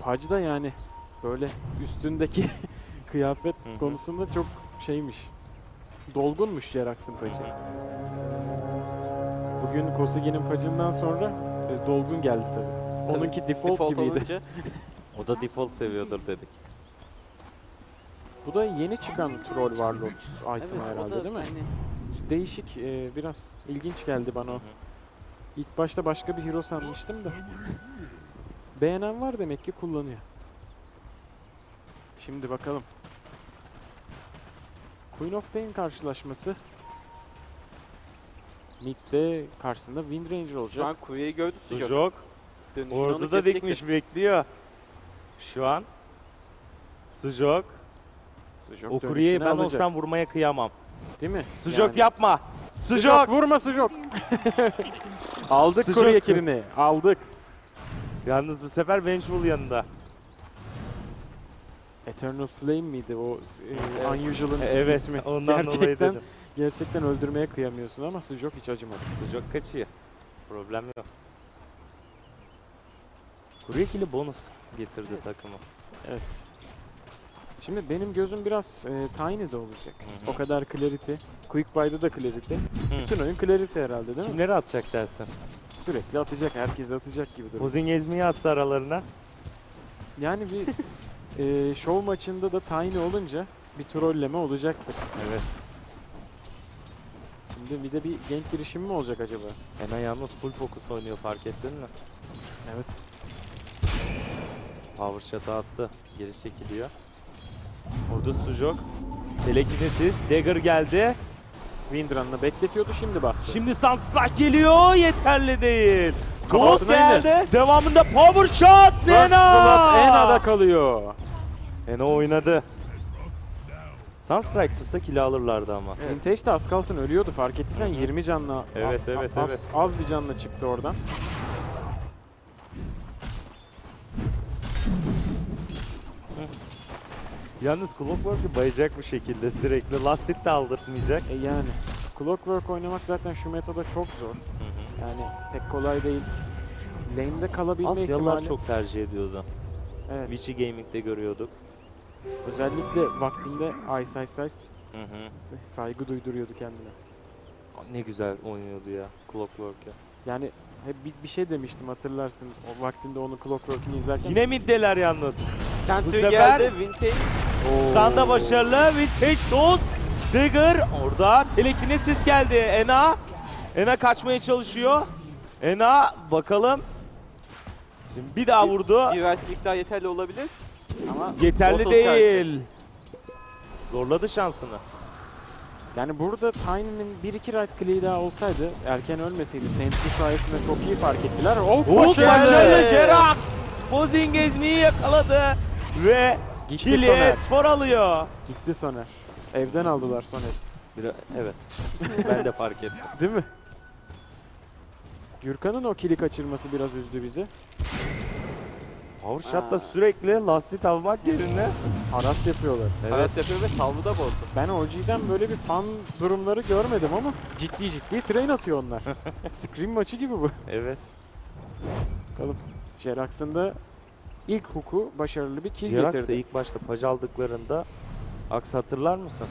Pudge da yani böyle üstündeki kıyafet Hı hı. konusunda çok şeymiş. Dolgunmuş Jerax'ın Pudge'ı. Bugün Kosugi'nin Pudge'ından sonra e, dolgun geldi tabii. Onunki default, Default gibiydi. olunca O da default seviyordur dedik. Bu da yeni çıkan Troll Warlord evet, item o herhalde da değil mi? hani Değişik e, biraz ilginç geldi bana o. İlk başta başka bir hero sanmıştım da. Beğenen var demek ki kullanıyor. Şimdi bakalım. Queen of Pain karşılaşması. Mid'de karşısında Wind Ranger şu olacak. an gördü Sijok. Sucuk Dönüşünü onu orada da kesecektir. dikmiş bekliyor. Şu an. Sucuk. Sucuk O kuryeyi ben alacak. olsam vurmaya kıyamam. Değil mi? Sucuk Yani- yapma. Sucuk Sucuk. vurma sucuk. Aldık Sucuk. kurye kilini. Aldık. Yalnız bu sefer Vengeful yanında. Eternal Flame miydi o e, Evet. Unusual'ın E, evet ismi? ondan dolayı gerçekten, dedim. gerçekten öldürmeye kıyamıyorsun ama Sucuk hiç acımadı. Sucuk kaçıyor. Problem yok. Kurye kili bonus getirdi takımı. Evet. Şimdi benim gözüm biraz e, Tiny'de olacak. Hı hı. O kadar clarity. Quick Buy'da da clarity. Bütün oyun clarity herhalde değil mi? Kimleri atacak dersin? Sürekli atacak, herkes atacak gibi duruyor. Pozing Ezmi'yi atsa aralarına. Yani bir e, show maçında da Tiny olunca bir trolleme olacaktır. Evet. Şimdi bir de bir gank girişimi mi olacak acaba? Ena yalnız full focus oynuyor fark ettin mi? Evet. Power shot'ı attı. Geri çekiliyor. Orada Sucuk. Telekinesis. Dagger geldi. Windrun'la bekletiyordu şimdi bastı. Şimdi Sunstrike geliyor. Yeterli değil. Toz indi. geldi. Devamında Power Shot. Ena. Ena'da kalıyor. Ena oynadı. Sunstrike tutsa kill alırlardı ama. Vintage de az kalsın ölüyordu fark ettiysen 20 canla Evet, az, evet, az, evet. az bir canla çıktı oradan. Yalnız Clockwork'u bayacak bu şekilde sürekli. Last hit de aldırtmayacak. E yani Clockwork oynamak zaten şu metada çok zor. Yani pek kolay değil. Lane'de kalabilme Asyalılar ihtimali. çok tercih ediyordu. Evet. Witchy Gaming'de görüyorduk. Özellikle vaktinde Ice Ice Ice Hı hı. saygı duyduruyordu kendine. Ne güzel oynuyordu ya Clockwork ya. Yani hep bir, bir şey demiştim hatırlarsın. O vaktinde onu Clockwork'ini izlerken. Yine middeler yalnız. Sentry sefer- geldi. Vintage. Oo. Standa başarılı. Vintage Doz. Dagger. Orada telekinesis geldi. Ena. Ena kaçmaya çalışıyor. Ena bakalım. Şimdi bir daha vurdu. Bir rightlik daha yeterli olabilir. Ama Yeterli bottle charge. değil. Zorladı şansını. Yani burada Tiny'nin 1-2 right click'i daha olsaydı erken ölmeseydi Sentry sayesinde çok iyi fark ettiler. Oh, başarılı! başarılı Jerax. Pozing Ezmi'yi yakaladı. Ve Gitti kili spor alıyor. Gitti Soner. Evden aldılar Soner. Bir, evet. ben de fark ettim. Değil mi? Gürkan'ın o kili kaçırması biraz üzdü bizi. Power Shot'la sürekli lastik almak yerine. Haras yapıyorlar. Evet. Paras yapıyor ve salvı da bozdu. Ben OG'den böyle bir fan durumları görmedim ama ciddi ciddi train atıyor onlar. Scream maçı gibi bu. Evet. Bakalım. Jerax'ın da ilk huku başarılı bir kill Jirax'a getirdi. ilk başta paj aldıklarında Aks hatırlar mısın?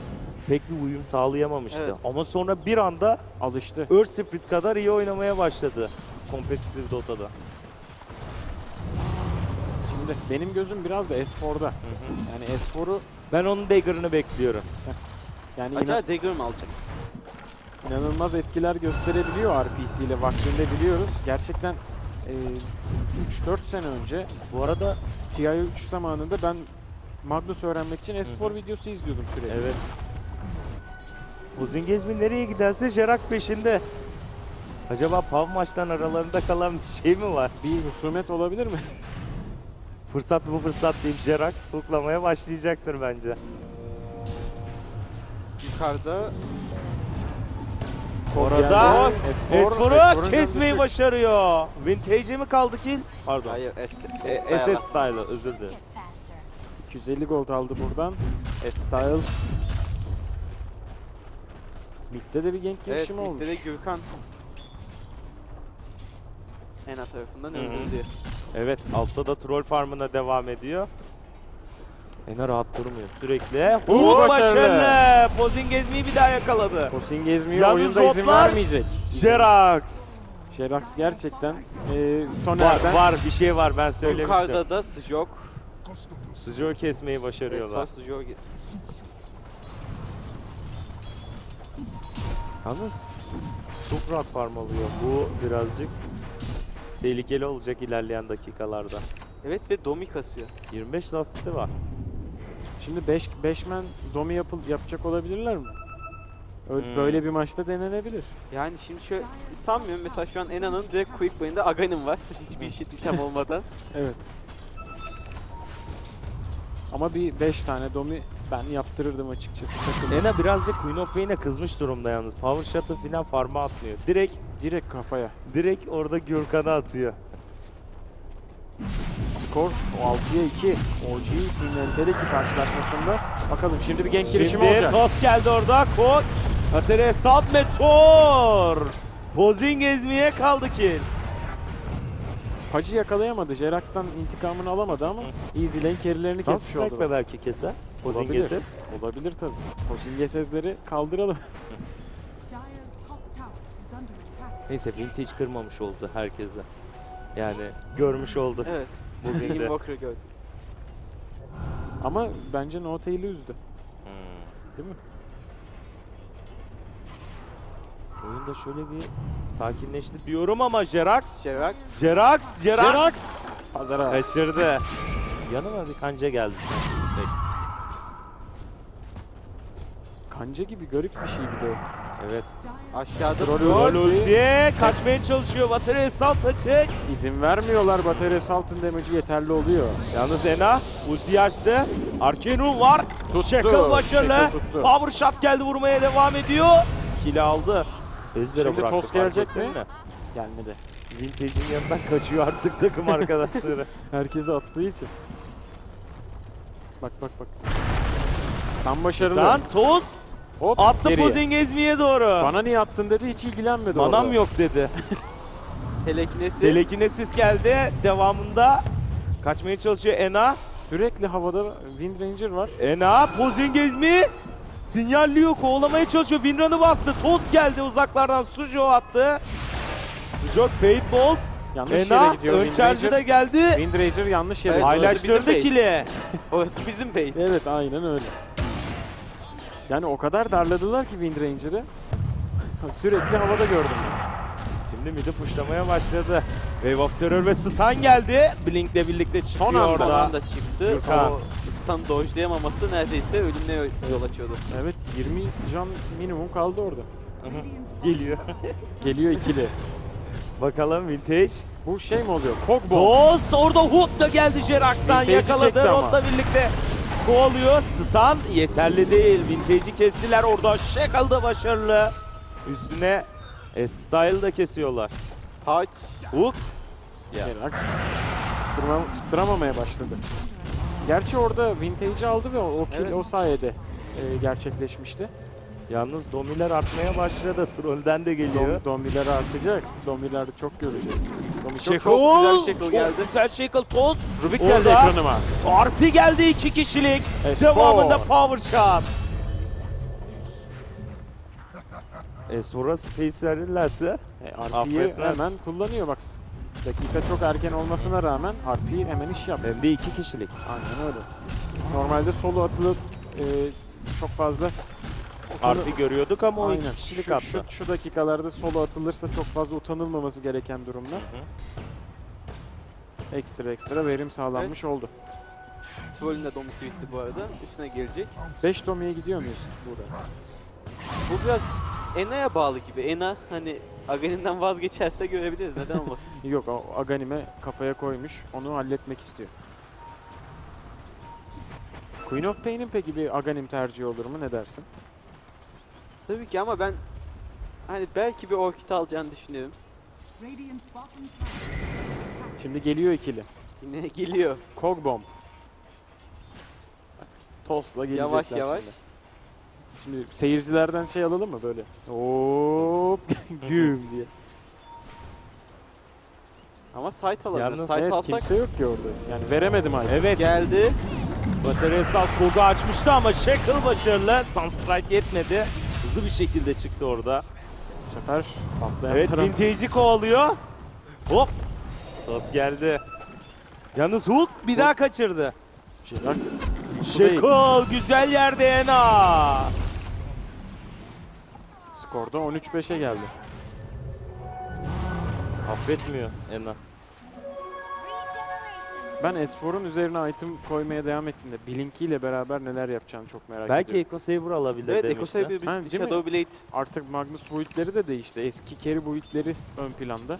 Pek bir uyum sağlayamamıştı. Evet. Ama sonra bir anda Alıştı. Earth Spirit kadar iyi oynamaya başladı. Kompetitif Dota'da. Şimdi benim gözüm biraz da S4'da. Yani S4'u Ben onun dagger'ını bekliyorum. yani inan- Acaba Dagger mı alacak? inanılmaz etkiler gösterebiliyor RPC ile vaktinde biliyoruz. Gerçekten e, 3-4 sene önce Bu arada TI 3 zamanında ben Magnus öğrenmek için S4 videosu izliyordum sürekli. evet. Uzingezmi nereye giderse Jerax peşinde. Acaba PAV maçtan aralarında kalan bir şey mi var? Bir husumet olabilir mi? Fırsat bu fırsat deyip Jerax kuklamaya başlayacaktır bence. Yukarıda Orada S4, Esfor'u kesmeyi başarıyor. Vintage'e mi kaldı kill? Pardon. Hayır S, E, S, SS Style'ı özür dilerim. 250 gold aldı buradan. S-Style. Mid'de de bir Evet, girişimi olmuş. midde de Gürkan. Ena tarafından öldürüldü. Evet altta da troll farmına devam ediyor. Ena rahat durmuyor sürekli. Oo, başarılı. başarılı. Pozing gezmeyi bir daha yakaladı. Kosin gezmiyor. Yalnız Oyunda izin vermeyecek. Jerax. Jerax gerçekten e, Var, Soner'den var bir şey var ben söylemiştim. Yukarıda da Sjok. Sıcağı kesmeyi başarıyorlar. Sjok. Yalnız çok rahat farm alıyor. Bu birazcık tehlikeli olacak ilerleyen dakikalarda. Evet ve Domi kasıyor. 25 lastiği var. Şimdi 5 5 men domi yapıl, yapacak olabilirler mi? Ö- Hmm. Böyle bir maçta denenebilir. Yani şimdi şöyle sanmıyorum mesela şu an Ena'nın direkt quick bayında Aghanim var. Hiçbir shit item olmadan. Evet. Ama bir 5 tane domi ben yaptırırdım açıkçası takımda. Ena birazcık Queen of Pain'e kızmış durumda yalnız. Power Shot'ı falan farma atmıyor. Direkt Direkt kafaya. direkt orada Gürkan'a atıyor. Skor 6'ya 2. OG Team NT'deki karşılaşmasında. Bakalım şimdi bir genk girişimi Şimdi olacak. Tos geldi orada. Kod. Atere Salt Meteor. Pozing ezmeye kaldı ki. Hacı yakalayamadı. Jerax'tan intikamını alamadı ama Easy Lane carry'lerini kesmiş Sunstrike oldu. belki keser? Olabilir. ezes. Olabilir tabii. Pozingesezleri kaldıralım. Neyse vintage kırmamış oldu herkese. Yani görmüş oldu Evet. bugün de. Invoker'ı gördük. ama bence No Tail'i üzdü. Hmm. Değil mi? Oyunda şöyle bir sakinleşti diyorum ama Jerax. Jerax. Jerax, Jerax. Jerax! Pazara. Kaçırdı. Yanıma bir kanca geldi sanki. Kanca gibi garip bir şey bir de o. Evet. Aşağıda Troll ulti. Ulti kaçmaya çalışıyor. Bateri salt açık. İzin vermiyorlar Battery Assault'un damage'i yeterli oluyor. Yalnız Ena ultiyi açtı. Arcanum var. Tuttu. Shackle başarılı. Tuttu. Power shot geldi vurmaya devam ediyor. Kili aldı. Ezbere Şimdi bıraktı. toz fark gelecek ettin mi? Gelmedi. Vintage'in yanından kaçıyor artık takım arkadaşları. Herkesi attığı için. Bak bak bak. Stun başarılı. Tan toz Hop attı geriye. Pozing ezmeye doğru. Bana niye attın dedi hiç ilgilenmedi Manam orada. yok dedi. Telekinesis. Telekinesis geldi. Devamında kaçmaya çalışıyor Ena. Sürekli havada Wind Ranger var. Ena Pozing ezmi sinyalliyor. Kovalamaya çalışıyor. Winran'ı bastı. Toz geldi uzaklardan. Sujo attı. Sujo Fate Bolt. Yanlış yere Ena gidiyor ön charge'ı da geldi. Wind Ranger yanlış yere Evet, base. kili. Orası bizim base. Evet aynen öyle. Yani o kadar darladılar ki Wind Ranger'ı. Sürekli havada gördüm ben. Şimdi midi pushlamaya başladı. Wave of Terror ve Stun geldi. Blink'le birlikte çıkıyor anda. Son orada. anda çıktı. Gürkan. O stun dodge'layamaması neredeyse ölümle yol açıyordu. Evet 20 can minimum kaldı orada. Geliyor. Geliyor ikili. Bakalım Vintage. Bu şey mi oluyor? Kogbo. Toz orada hook da geldi Jerax'tan yakaladı. ama. Rod'la birlikte kovalıyor. Stun yeterli değil. Vintage'i kestiler orada. Shackle da başarılı. Üstüne e, Style da kesiyorlar. Touch. Hook. Ya. Jerax tutturma, tutturamamaya başladı. Gerçi orada Vintage'i aldı ve o, o kill Evet. o sayede e, gerçekleşmişti. Yalnız domiler artmaya başladı. Trollden de Dom, geliyor. dombiler artacak. Dombiler çok göreceğiz. Domi çok çok güzel Çok geldi. güzel Shackle toz. Rubik Orada- geldi ekranıma. Arpi geldi iki kişilik. S4. Devamında power shot. E sonra space verirlerse E, RP'yi hemen kullanıyor bak. Dakika çok erken olmasına rağmen RP hemen iş yaptı. hem de iki kişilik. Aynen öyle. Normalde solo atılıp e, çok fazla Harfi görüyorduk ama o Aynen. iki kişilik Şu, attı. şu, şu dakikalarda solo atılırsa çok fazla utanılmaması gereken durumda. Ekstra ekstra verim sağlanmış oldu. Troll'ün de domisi bitti bu arada. Üstüne gelecek. 5 domiye gidiyor muyuz burada? Bu biraz Ena'ya bağlı gibi. Ena hani Aghanim'den vazgeçerse görebiliriz. Neden olmasın? Yok o Aganim'e kafaya koymuş. Onu halletmek istiyor. Queen of Pain'in peki bir Aganim tercihi olur mu? Ne dersin? Tabii ki ama ben hani belki bir orkid alacağını düşünüyorum. Şimdi geliyor ikili. Yine geliyor. Kog Bomb. Tos'la gelecekler Yavaş yavaş. şimdi. Şimdi seyircilerden şey alalım mı böyle? Hop güm diye. Ama site alabilir. Yalnız Site Evet alsak kimse yok ki orada. Yani veremedim hala. Evet. geldi. Battery Assault Kog'u açmıştı ama Shackle başarılı. Sunstrike yetmedi. Hızlı bir şekilde çıktı orada. Bu sefer patlayan Evet taraf. Vintage'i kovalıyor. Hop. Toss geldi. Yalnız Hulk bir daha kaçırdı. Değil. Shackle güzel yerde Ena. Skorda 13-5'e geldi. Affetmiyor Ena. Ben S4'un üzerine item koymaya devam ettiğimde Blinky ile beraber neler yapacağını çok merak Belki ediyorum. Eco Saber alabilir Evet demişti. Eco Saber bir Ha, değil mi? Shadow Blade. Artık Magnus build'leri de değişti. Eski carry build'leri ön planda.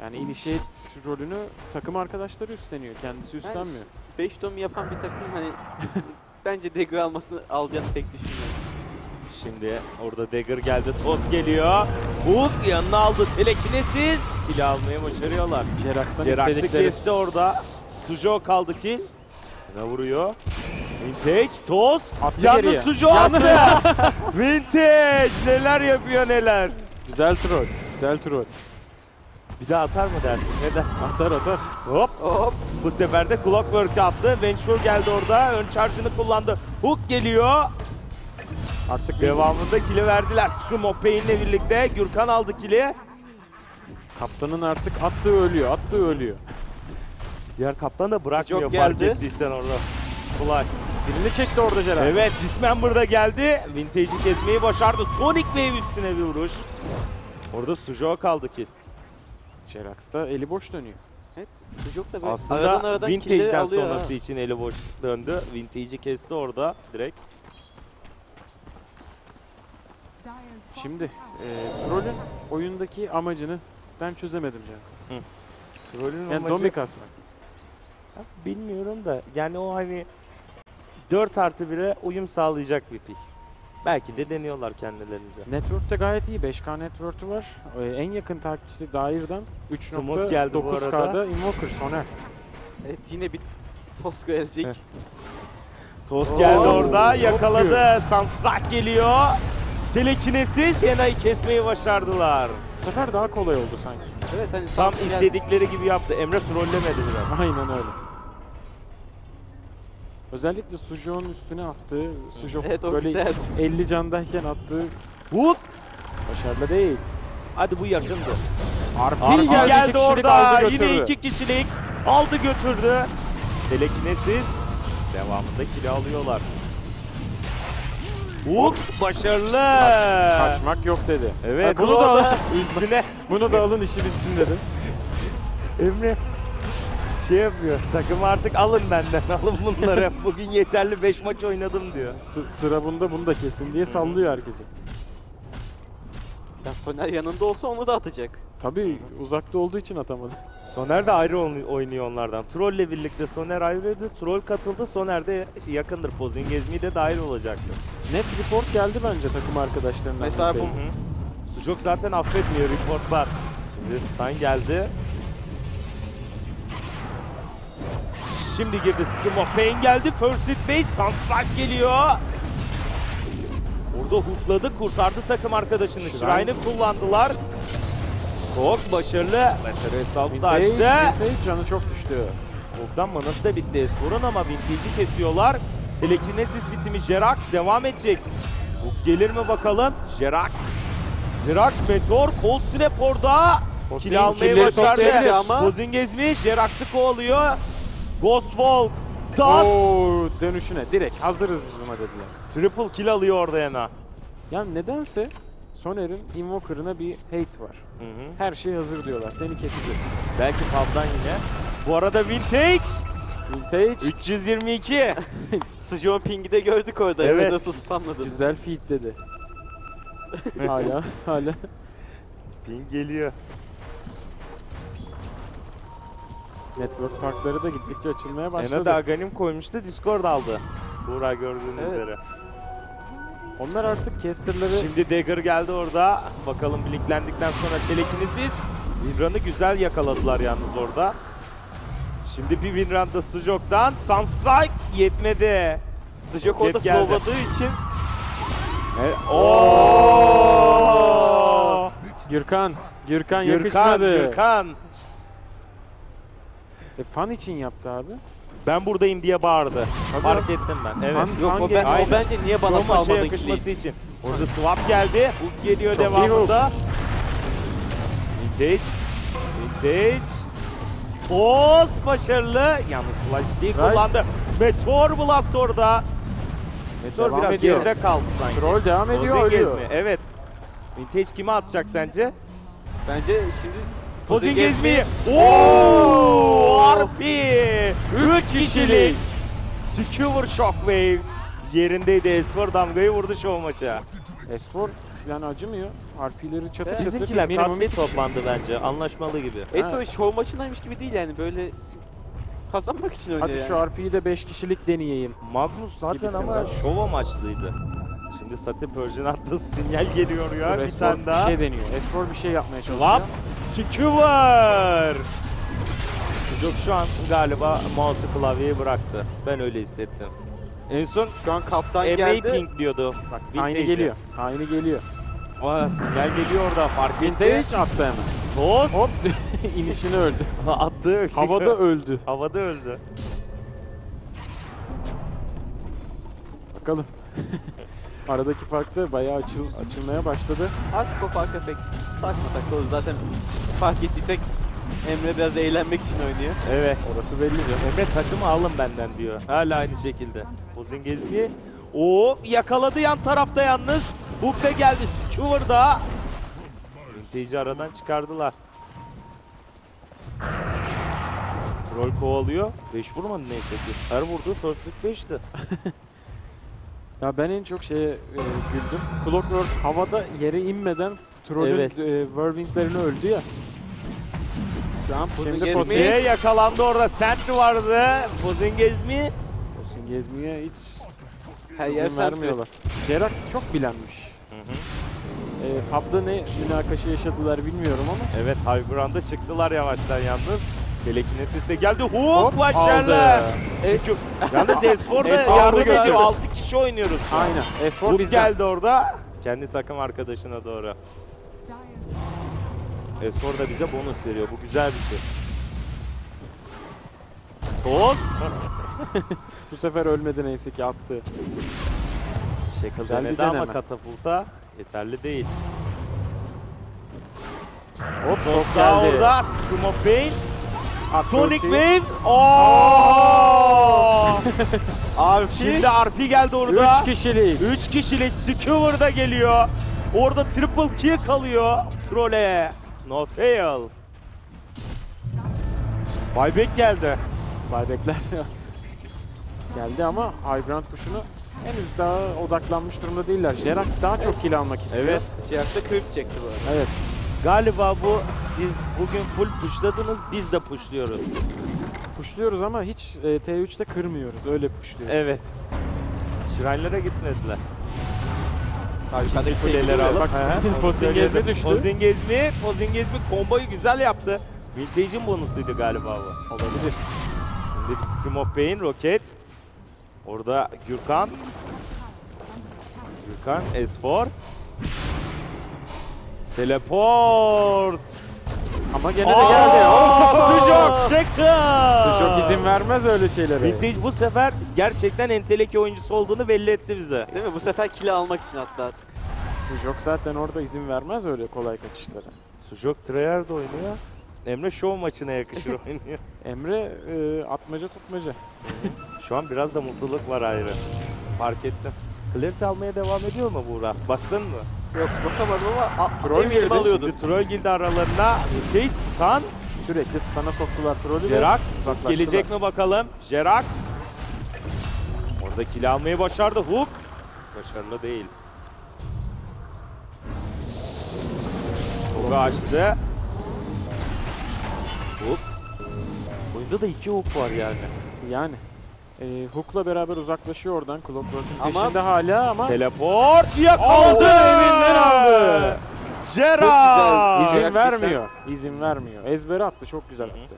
Yani initiate rolünü takım arkadaşları üstleniyor. Kendisi üstlenmiyor. 5 dom yapan bir takım hani bence Dagger almasını alacağını pek düşünmüyorum. Şimdi orada Dagger geldi. Toss geliyor. Hulk yanına aldı. Telekinesiz. Kill almaya başarıyorlar. Jerax'tan Jerax'ı istedikleri. kesti orada. Sujo kaldı kill. Ne vuruyor? Vintage, Toz. Geriye. Sujo attı. Vintage neler yapıyor neler. Güzel troll. Güzel troll. Bir daha atar mı dersin? Ne dersin? Atar atar. Hop. Hop. Bu sefer de Clockwork yaptı. Venture geldi orada. Ön charge'ını kullandı. Hook geliyor. Artık Devamında kill'i verdiler. Scream of Pain'le birlikte. Gürkan aldı kill'i. kaptanın artık attığı ölüyor. Attığı ölüyor. Diğer kaptan da bırakmıyor Sıcak fark geldi. ettiysen orada. Kolay. Birini çekti orada Jerax. Evet Dismember da geldi. Vintage'i kesmeyi başardı. Sonic Wave üstüne bir vuruş. Orada Sujo kaldı kill. Jerax da eli boş dönüyor. Evet. Çocuk da böyle Aslında aradan aradan Vintage'den alıyor sonrası ha. için eli boş döndü. Vintage'i kesti orada direkt. Şimdi e, trollün oyundaki amacını ben çözemedim canım. Trollün Yani amacı- domi kasmak. Ya Bilmiyorum da yani o hani 4 artı 1'e uyum sağlayacak bir pik. Belki de deniyorlar kendilerince. Network'te gayet iyi. 5K network'ü var. E, en yakın takipçisi Dair'dan Smoke geldi bu 3.9K'da arada. Invoker Soner. Evet yine bir toz gelecek. Toz geldi orada yakaladı. Sunstruck geliyor. Telekinesiz Yena'yı kesmeyi başardılar. Bu sefer daha kolay oldu sanki. Evet hani Tam sanki istedikleri gibi yaptı. Emre trollemedi biraz. Aynen öyle. Özellikle Sujo'nun üstüne attığı, Sujo Evet, o böyle güzel. 50 candayken attığı Hook. başarılı değil. Hadi bu yakındı. Arpil Arpil geldi, geldi, orada. Yine iki kişilik aldı götürdü. Telekinesiz. Devamında kilo alıyorlar. Hook başarılı. Kaçmak yok dedi. Evet. Ha, bunu da alın, üstüne bunu da alın işi bitsin dedi. Emre şey yapıyor. Takımı artık alın benden. Alın bunları. Bugün yeterli 5 maç oynadım diyor. S- sıra bunda bunu da kesin diye sallıyor herkesi. Ya Soner yanında olsa onu da atacak. Tabii uzakta olduğu için atamadı. Soner de ayrı oyn- oynuyor onlardan. Troll'le birlikte Soner ayrıydı. Troll katıldı. Soner de yakındır. Pozing Gezmi de dahil olacaktı. Net report geldi bence takım arkadaşlarından. Mesela bu- Hı. Sucuk zaten affetmiyor reportlar. Şimdi Stein geldi. Şimdi girdi Scream of Pain geldi. First hit base. Sunstrike geliyor. Orada hookladı. Kurtardı takım arkadaşını. Shrine'ı kullandılar. Çok başarılı. Salt'ı Vintage, açtı. Vintage canı çok düştü. Bogdan manası da bitti Espor'un ama Vintage'i kesiyorlar. Telekinesis bitimi Jerax devam edecek. Bu gelir mi bakalım? Jerax. Jerax Meteor Cold Snap orada. Pozing Kill almayı başardı. ama- Pozingezmi Jerax'ı kovalıyor. Ghost Walk. Das. Oo, dönüşüne direkt hazırız biz buna dediler. Triple kill alıyor orada yana. Yani nedense Soner'in Invoker'ına bir hate var. Hı hı. Her şey hazır diyorlar. Seni keseceğiz. Belki Pav'dan yine. Bu arada Vintage Vintage 322. Sıcağın pingi de gördük orada. Evet. Nasıl spamladı. güzel feed dedi. hala hala. Ping geliyor. Network farkları da gittikçe açılmaya Ena başladı. da Aganim koymuştu. Discord aldı. Buğra gördüğünüz Evet. üzere. Onlar artık casterları Şimdi Dagger geldi orada. Bakalım blinklendikten sonra telekinesiz. Winrun'ı güzel yakaladılar yalnız orada. Şimdi bir Winrun da Sujok'tan. Sunstrike yetmedi. Sıcak orada slowladığı için Evet. Oo! Gürkan, Gürkan, Gürkan, yakışmadı. Gürkan. E, fan için yaptı abi. Ben buradayım diye bağırdı. Tabii Fark abi. ettim ben. Evet. Fan- Yok o, ben, o bence niye bana Şu salmadın yakışması için. Orada swap geldi. Hook geliyor Çok devamında. Vintage. Vintage. Oz başarılı. Yalnız Blast'i kullandı. Meteor Blast orada. Meteor Devam biraz ediyor. geride kaldı sanki. Troll devam ediyor, Pozingez ölüyor. mi? Evet. Vintage kime atacak sence? Bence şimdi Pozingez mi? mi? Ooo! Üç 3 kişilik. Skewer Shockwave. Yerindeydi. Esmer damgayı vurdu şov maça. S4 yani acımıyor. RP'leri çatır çatır. Bizimkiler kişi. toplandı bence. Anlaşmalı gibi. Esso show maçındaymış gibi değil yani böyle kazanmak için oynuyor Hadi yani. şu RP'yi de 5 kişilik deneyeyim. Magnus zaten Gibisin ama var. şov amaçlıydı. Şimdi Sati Persian attı sinyal geliyor ya bir S4 tane daha. Bir şey deniyor. S4 bir şey yapmaya çalışıyor. Swap. Skewer. Çocuk şu an galiba mouse'u klavyeye bıraktı. Ben öyle hissettim. En son Şu an kaptan MA geldi. Pink diyordu. Bak Vintage'e. Tiny geliyor. Tiny geliyor. Aa, sinyal geliyor orada fark etti. Vintage attı hemen. Toz. Hop inişini öldü. attı. Havada öldü. Havada öldü. Bakalım. Aradaki fark da bayağı açıl, açılmaya başladı. Artık o farka pek takmasak da olur. Zaten fark ettiysek Emre biraz eğlenmek için oynuyor. Evet. Orası belli canım. Emre takımı alın benden diyor. Hala aynı şekilde. Uzun gezmeyi. O yakaladı yan tarafta yalnız. Da geldi. Skewer da. Vintage'i aradan çıkardılar. Troll kovalıyor. 5 vurmadı neyse ki. Her vurduğu first 5'ti. Ya ben en çok şeye e, güldüm. Clockwork havada yere inmeden Troll'ün Evet. e, Whirlwind'lerini öldü ya. Şu an şimdi Posiye yakalandı orada. Sentry vardı. Pozingez mi? Posin gezmeye hiç Her izin vermiyorlar. Jerax çok bilenmiş. E, pub'da ne münakaşa yaşadılar bilmiyorum ama. Evet high ground'a çıktılar yavaştan yalnız. Telekinesis de geldi. Hop, başarılı. aldı. E, Yalnız Espor yardım burada ediyor. gördü. 6 kişi oynuyoruz. Aynen. S4 Hook bizden. geldi orada. Kendi takım arkadaşına doğru. Espor da bize bonus veriyor. Bu güzel bir şey. Toz. Bu sefer ölmedi neyse ki attı. Shackle Güzel bir denedi ama katapulta yeterli değil. Hop Toz top da geldi. orada. Scream of Pain. Sonic. Wave. Oo! Abi Şimdi RP geldi orada. 3 kişilik. 3 kişilik Skewer da geliyor. Orada triple kill kalıyor. Troll'e. No tail. Buyback geldi. Buybackler geldi ama High Ground push'unu henüz daha odaklanmış durumda değiller. Jerax daha çok kill almak istiyor. Evet. Cihaç'ta kırıp çekti bu arada. Evet. Galiba bu siz bugün full pushladınız biz de pushluyoruz. Pushluyoruz ama hiç e, T3'te kırmıyoruz. Öyle pushluyoruz. Evet. Şirinelere gitmediler. Abi yukarıdaki Kuleleri alıp. Bak, He, onu Pozingez mi söyledim. düştü? Pozingez mi? Pozingez mi? Komboyu güzel yaptı. Vintage'in bonusuydu galiba bu. Olabilir. Şimdi bir Scream of Pain, Roket. Orada Gürkan. Gürkan, S4. Teleport. Ama gene de geldi. Aa, Oh! Sıcak Shackle. Sıcak izin vermez öyle şeylere. Vintage bu sefer gerçekten enteleki oyuncusu olduğunu belli etti bize. Değil mi? Bu sefer kili almak için attı artık. Sujok zaten orada izin vermez öyle kolay kaçışlara. Sucuk Treyarch da oynuyor. Emre show maçına yakışır oynuyor. Emre e, atmaca tutmaca. Şu an biraz da mutluluk var ayrı. Fark ettim. Clarity almaya devam ediyor mu Buğra? Baktın mı? Yok bakamadım ama a- Troll eminim girdi. alıyordu. Şimdi troll girdi aralarına. Vintage stun. Sürekli stun'a soktular trolü. ve Jerax gelecek mi bakalım? Jerax. Orada kill almayı başardı. Hook. Başarılı değil. Hook'u açtı. Hook. Oyunda da iki hook var yani. Yani. E, Hook'la beraber uzaklaşıyor oradan. Clockwork'un Ama- peşinde hala ama Teleport yakaladı. Evinden aldı. Jerax. izin Gerçekten- vermiyor. İzin vermiyor. Ezbere attı. Çok güzel Hı hı. attı.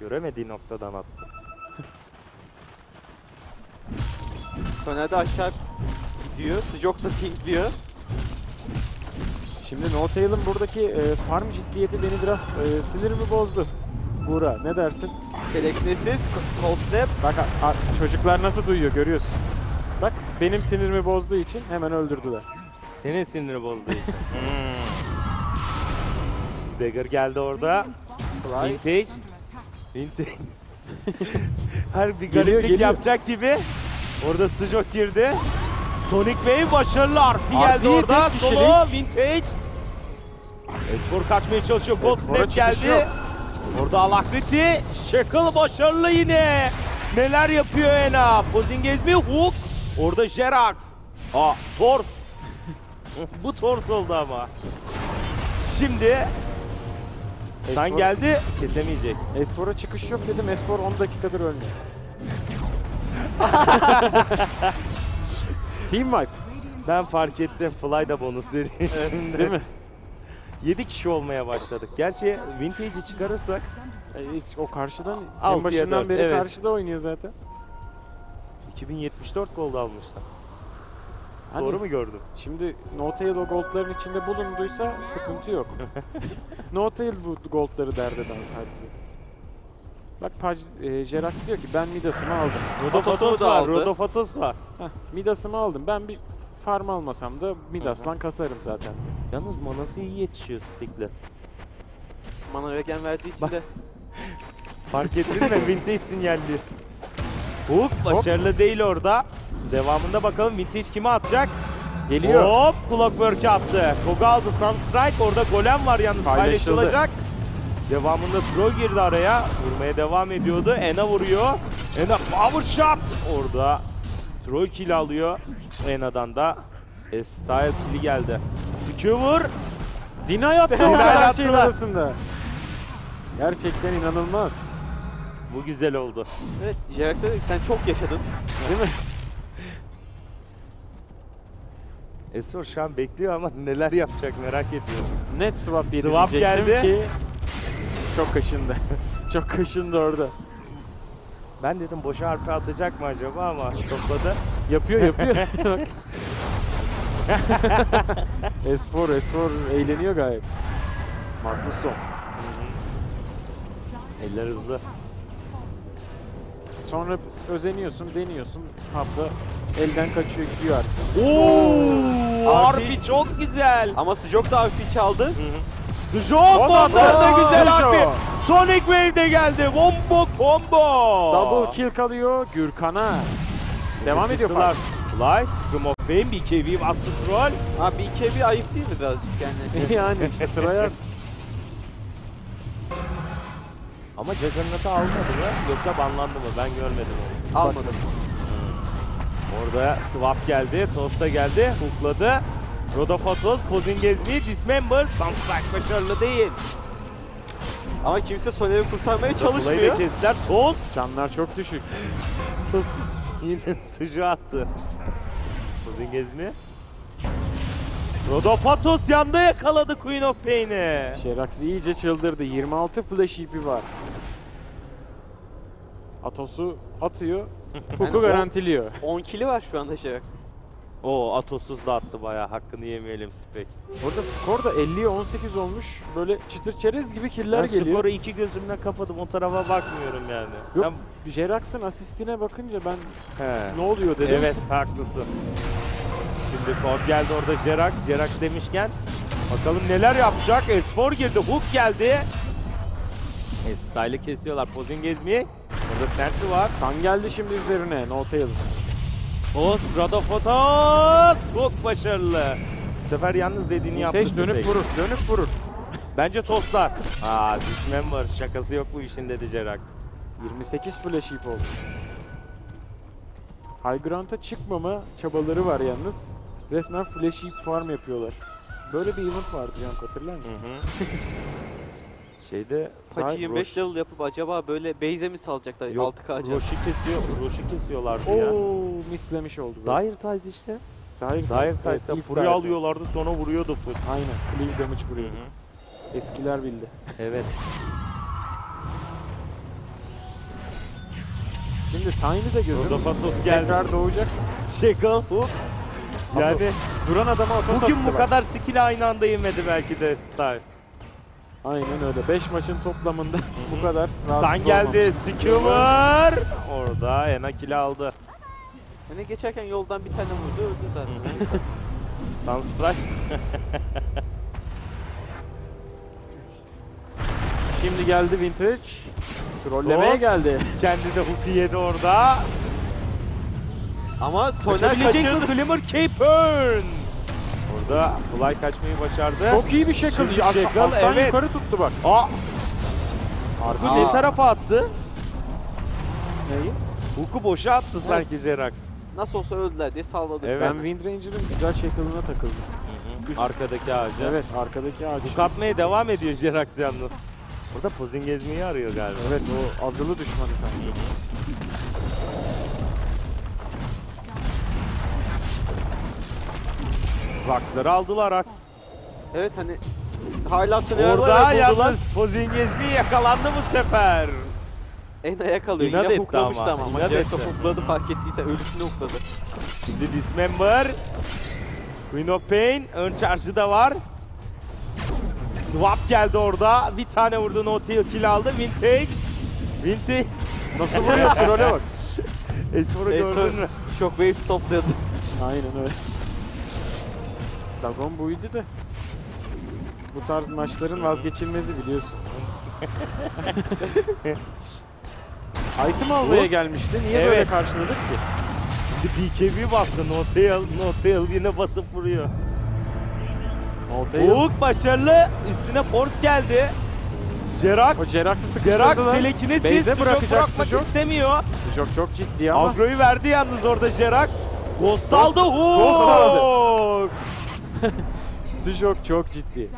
Göremediği noktadan attı. Soner de aşağı gidiyor. Sıcak da pinkliyor. Şimdi No Tail'ın buradaki e, farm ciddiyeti beni biraz e, sinirimi bozdu. Buğra ne dersin? Telekinesiz, cold step. Bak çocuklar nasıl duyuyor görüyorsun. Bak benim sinirimi bozduğu için hemen öldürdüler. Senin siniri bozduğu için. Hmm. Dagger geldi orada. Vintage. Vintage. Her bir Geliyor, gariplik geliyor. yapacak gibi. Orada Sujok girdi. Sonic Wave başarılı. RP geldi orada. Solo Vintage. Espor kaçmaya çalışıyor. Espor'a Snap geldi. yok. Orada Alakriti. Shackle başarılı yine. Neler yapıyor Ena? Pozingez mi? Hook. Orada Jerax. Aa Tors. Bu Tors oldu ama. Şimdi Stan geldi. Kesemeyecek. Espor'a çıkış yok dedim. Espor 10 dakikadır ölmüyor. Team wipe Ben fark ettim. Fly da bonus veriyor şimdi. değil mi? 7 kişi olmaya başladık. Gerçi Vintage'i çıkarırsak E, hiç o karşıdan en Altıya başından dört, beri evet. karşıda oynuyor zaten. 2074 gol almışlar. Hani Doğru mu gördüm? Şimdi No Tail o goldların içinde bulunduysa sıkıntı yok. no Tail bu goldları dert eden sadece. Bak Paj, e, Jerax diyor ki ben Midas'ımı aldım. Rodofatos Atos'u da var, aldı. Rodofatos var. Heh, Midas'ımı aldım. Ben bir farm almasam da Midas'lan kasarım zaten. Yalnız manası iyi yetişiyor Stick'le. Mana regen verdiği için Bak. de Fark ettin mi? Vintage sinyalli. Hook başarılı değil orada. Devamında bakalım Vintage kime atacak? Geliyor. Hop Clockwork attı. Kog aldı Sunstrike. Orada golem var yalnız Paylaşıldı. paylaşılacak. Devamında Troll girdi araya. Vurmaya devam ediyordu. Ena vuruyor. Ena power shot. Orada Troll kill alıyor. Ena'dan da Style kill'i geldi. Skewer. Deny attı o kadar attılar. arasında. Gerçekten inanılmaz. Bu güzel oldu. evet Jerax dedi ki sen çok yaşadın. Değil mi? Esor şu an bekliyor ama neler yapacak merak ediyorum. Net swap yedi Swap geldi. ki çok kaşındı. çok kaşındı orada. Ben dedim boşa harfi atacak mı acaba ama stopladı. Yapıyor yapıyor. Espor espor eğleniyor gayet. Magnusson. Eller hızlı. Sonra özeniyorsun, deniyorsun. Hapla elden kaçıyor gidiyor artık. Oo, Harbi. harbi çok güzel. Ama Sijok da hafif çaldı. Sujok O bomba da güzel harbi. Sonic Wave de geldi. Combo combo. Double kill kalıyor Gürkan'a. Devam ediyor fark. Fly, Scream of Pain, BKB bastı troll. Ha BKB ayıp değil mi birazcık yani? yani işte tryhard. Ama Juggernaut'u almadı mı yoksa banlandı mı? Ben görmedim onu. Almadım. Orada swap geldi, Tosta geldi, hookladı. Rodofatos, Pozingezmi, Dismember, Sunstrike başarılı değil. Ama kimse Soner'i kurtarmaya Kulayı da çalışmıyor. kestiler. Toz, Canlar çok düşük. Toz yine sıcı attı. Pozingezmi. Rodofatos yanda yakaladı Queen of Pain'i. Şerax iyice çıldırdı. 26 flash ipi var. Atos'u atıyor. Hook'u Yani garantiliyor. 10 kili var şu anda Jerax'ın. O Atos'uz da attı bayağı. Hakkını yemeyelim Spek. Orada skor da 50'ye 18 olmuş. Böyle çıtır çerez gibi killer Ben geliyor. skoru iki gözümle kapadım. O tarafa bakmıyorum yani. Yok, Jerax'ın asistine bakınca ben Sen... He. ne oluyor dedim. Evet haklısın. Şimdi kod geldi orada Jerax. Jerax demişken bakalım neler yapacak. Espor girdi. Hook geldi. Style'ı kesiyorlar. Pozingezmi. Orada Sentry var. Stan geldi şimdi üzerine. No tail. Os, Radofotos. Hook başarılı. Bu sefer yalnız dediğini yaptı. Teş dönüp Spek. vurur. Dönüp vurur. Bence toslar. Aa Dismember şakası yok bu işin dedi Jerax. 28 flash ip oldu. High ground'a çıkmama çabaları var yalnız. Resmen flash ip farm yapıyorlar. Böyle bir event vardı Can hatırlar mısın? Şeyde Vay, 25 Roş- level yapıp acaba böyle base'e mi salacaklar yok 6K can? Roşi kesiyor. Roşi kesiyorlardı ya. Oo mislemiş oldu. böyle. Dire Tide işte. Dire Dire evet, Tide'da ilk Fury Dire alıyorlardı sonra vuruyordu. Tide. Aynen. Cleave damage vuruyordu. Eskiler bildi. Evet. Şimdi Tiny de gözüm. Rodofatos geldi. Tekrar doğacak. Shackle hook. Yani Duran adama otos bugün bu kadar skill aynı anda yemedi belki de Style. Aynen öyle. 5 maçın toplamında bu kadar Stan rahatsız geldi. olmamış. Skewer. Orada Ena kill aldı. Hani geçerken yoldan bir tane vurdu öldü zaten. Sunstrike. Şimdi geldi Vintage. Trollemeye Dost. geldi. Kendi de hook'u yedi orada. Ama Soner Kaçabilecek kaçırdı. mi Glimmer Cape'ın? Orada Fly kaçmayı başardı. Çok iyi bir shackle. Şimdi shackle, alttan evet. yukarı tuttu bak. Aa, Harbi bu ne tarafa attı? neyi? Hook'u boşa attı sanki Jerax. Nasıl olsa öldüler diye salladık. Evet. Ben Wind Ranger'ın güzel shackle'ına takıldım. Üst- Arkadaki ağaca. Evet arkadaki ağacı. Hook atmaya devam ediyor Jerax yalnız. Burada pozing gezmeyi arıyor galiba. Evet o azılı düşmanı sanki. Rox'ları aldılar Rox. Evet hani hala Soner Orada var yalnız pozing gezmeyi yakalandı bu sefer. Ena'ya kalıyor. İnat Yine etti huklamıştı ama, ama. inat Jericho hukladı fark ettiyse ölüsünü hukladı. Şimdi Dismember. Queen of Pain. Ön charge'ı da var. Swap geldi orada. Bir tane vurdu no tail kill aldı. Vintage. Vintage. Nasıl vuruyor trole bak. Esfor'u gördün mü? Shockwave stopladı. Aynen öyle. Dagon buydu da. Bu tarz maçların vazgeçilmezi biliyorsun. Item almaya gelmişti. Niye böyle Evet. karşıladık ki? BKB bastı. No tail, no tail yine basıp vuruyor. Hook başarılı. Üstüne force geldi. Jerax. o Jerax'ı Jerax sıkıştırdılar. telekine siz Base'e Sujok bırakacak bırakmak Sujok. istemiyor. Çok çok ciddi ama. Agro'yu verdi yalnız orada Jerax. Ghost aldı. Ghost aldı. Sujok çok ciddi.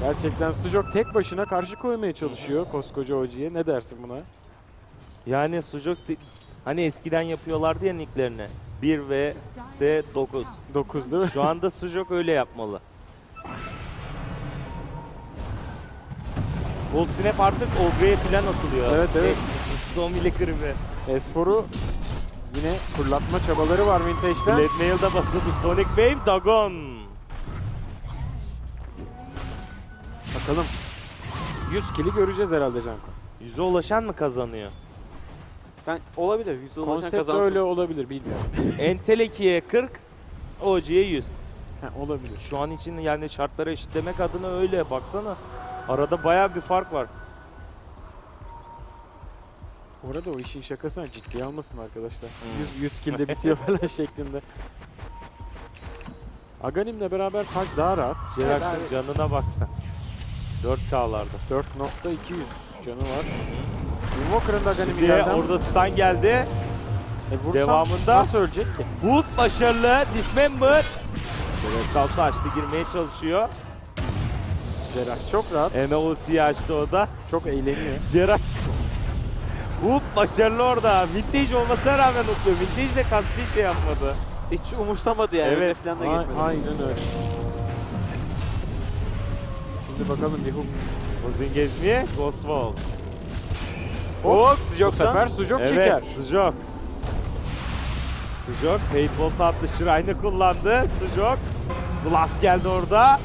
Gerçekten Sujok tek başına karşı koymaya çalışıyor koskoca OG'ye. Ne dersin buna? Yani Sujok hani eskiden yapıyorlardı ya nicklerini. 1 ve S 9. 9 değil mi? Şu anda Sujok öyle yapmalı. Gold Snap artık Ogre'ye falan atılıyor. Evet, evet. Domile kribi. Espor'u yine fırlatma çabaları var Vintage'den. Blade Mail'da basıldı. Sonic Wave Dagon. Bakalım. 100 kili göreceğiz herhalde Canko. Yüze ulaşan mı kazanıyor? Ben olabilir. Yüzde ulaşan Konsept kazansın. öyle olabilir bilmiyorum. Entel 2'ye 40, OG'ye 100. Ha, olabilir. Şu an için yani şartları eşitlemek adına öyle baksana. Arada baya bir fark var. Orada o işin şakasına ciddiye almasın arkadaşlar. Hmm. 100, 100 kill'de bitiyor falan şeklinde. Aganim'le beraber Paj daha rahat. Jerax'ın canına baksan. 4K'larda. 4.200 canı var. Invoker'ın da Aghanim'i Şimdi ama orada stun geldi. e, vursam devamında- nasıl ölecek ki? Hook başarılı. Dismember. Salto açtı girmeye çalışıyor. Jerax çok rahat, Ena ultiyi açtı o da. çok eğleniyor. Jerax. Hook başarılı orada. Vintage olmasına rağmen hookuyor. Vintage de kasti şey yapmadı. Hiç umursamadı yani. Evet. Falan da geçmedi. aynen öyle. Şimdi bakalım hook. Uzun gezmeye Ghostwall. Hop Bu sefer Sujok Evet çeker. Sujok. Sujok Fatebolt attı. Shrine'ı kullandı. Sujok. Glass geldi orada.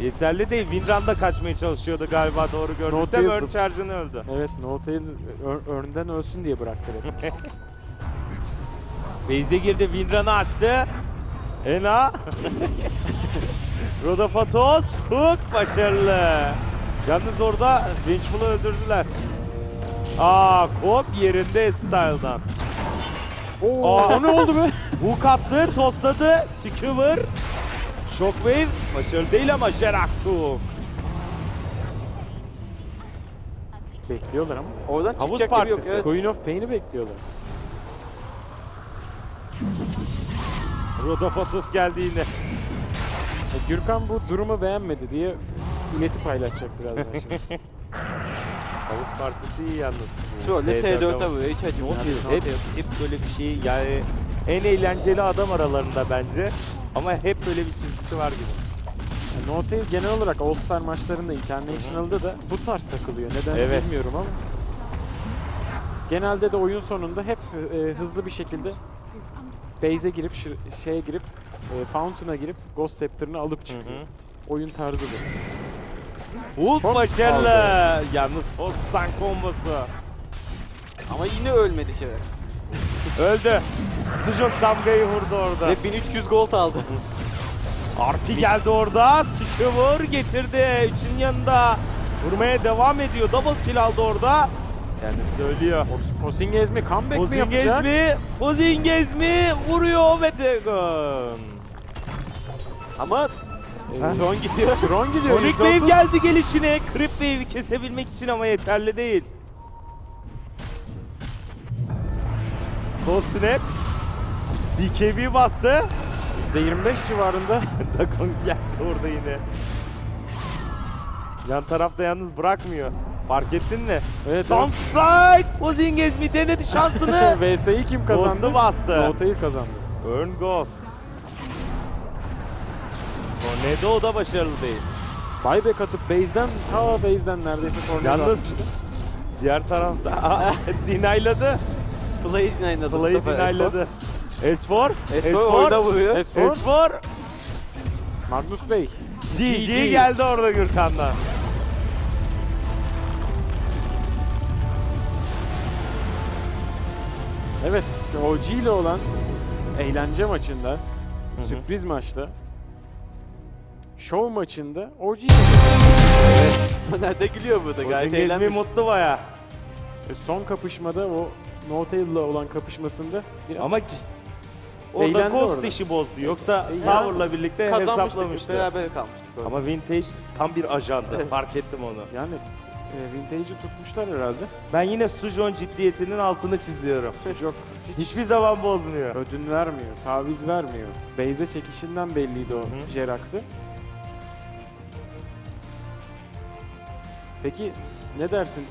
Yeterli değil. Windrun'da kaçmaya çalışıyordu galiba doğru gördüysem. Tail- Earn Charge'ını öldü. Evet, No Tail ör- önden ölsün diye bıraktı resmen. Base'e girdi. Windrun'ı açtı. Ena. Rodofatos. Hook başarılı. Yalnız orada Vengeful'u öldürdüler. Aa, Kop yerinde Style'dan. Oo, o ne oldu be? Hook attı, tosladı. Skewer. Shockwave. Başarılı değil ama Jerax Hook. Bekliyorlar ama. Oradan Havuz çıkacak gibi yok. partisi. Evet. Queen of Pain'i bekliyorlar. Rodofatos geldi yine. Gürkan bu durumu beğenmedi diye ileti paylaşacak birazdan şimdi. Havuz partisi iyi yalnız. T4'e T4'e vuruyor. Hiç acımıyor. Hep, hep böyle bir şey yani en eğlenceli adam aralarında bence. Ama hep böyle bir çizgisi var gibi. Yani No Tail genel olarak All Star maçlarında International'da da bu tarz takılıyor. Neden Evet. bilmiyorum ama. Genelde de oyun sonunda hep e, hızlı bir şekilde base'e girip şir- şeye girip e, Fountain'a girip Ghost Scepter'ını alıp çıkıyor. Oyun tarzıdır. Ult Çok başarılı. Yalnız Tostan kombosu. Ama yine ölmedi Şerak. Öldü. Sıcak damgayı vurdu orada. Ve 1300 gold aldı. Arpi geldi orada. Sıkıvır getirdi. Üçün yanında. Vurmaya devam ediyor. Double kill aldı orada. Kendisi de ölüyor. Posingez mi? Comeback mi yapacak? mi? Pozingez mi? Vuruyor ve Dagon. Ama Ha? gidiyor. Drone gidiyor. Sonic %30. Wave geldi gelişine. Creep Wave'i kesebilmek için ama yeterli değil. Ghost Snap. BKB bastı. %25 civarında. Dagon geldi orada yine. Yan tarafta yalnız bırakmıyor. Fark ettin mi? Evet. Sunstrike! Pozingez mi denedi şansını? VS'yi kim kazandı? Ghost'u bastı. Notail kazandı. Earn Ghost. Tornado da başarılı değil. Buyback atıp base'den, ta base'den neredeyse tornado Yalnız atmıştı. diğer tarafta dinayladı. Fly'ı dinayladı bu Fly'ı sefer. dinayladı. S4. S4 orada vuruyor. S4, S4. Magnus Bey. GG geldi orada Gürkan'dan. Evet, OG ile olan eğlence maçında, sürpriz maçta, show maçında OG ile Nerede gülüyor burada gayet Pozingez mi eğlenmiş. mutlu baya. Ve son kapışmada o Notail ile olan kapışmasında biraz Ama ki- orada Eğlendi Ghost orada. işi bozdu. Yoksa. Tower'la birlikte Kazanmıştık, hesaplamıştı. beraber kalmıştık. orada. Ama Vintage tam bir ajandı. Fark ettim onu. yani e, Vintage'i tutmuşlar herhalde. Ben yine Sujon ciddiyetinin altını çiziyorum. Çok Hiçbir zaman bozmuyor. ödün vermiyor, taviz vermiyor. Base'e çekişinden belliydi o. Jerax'ı. Peki ne dersin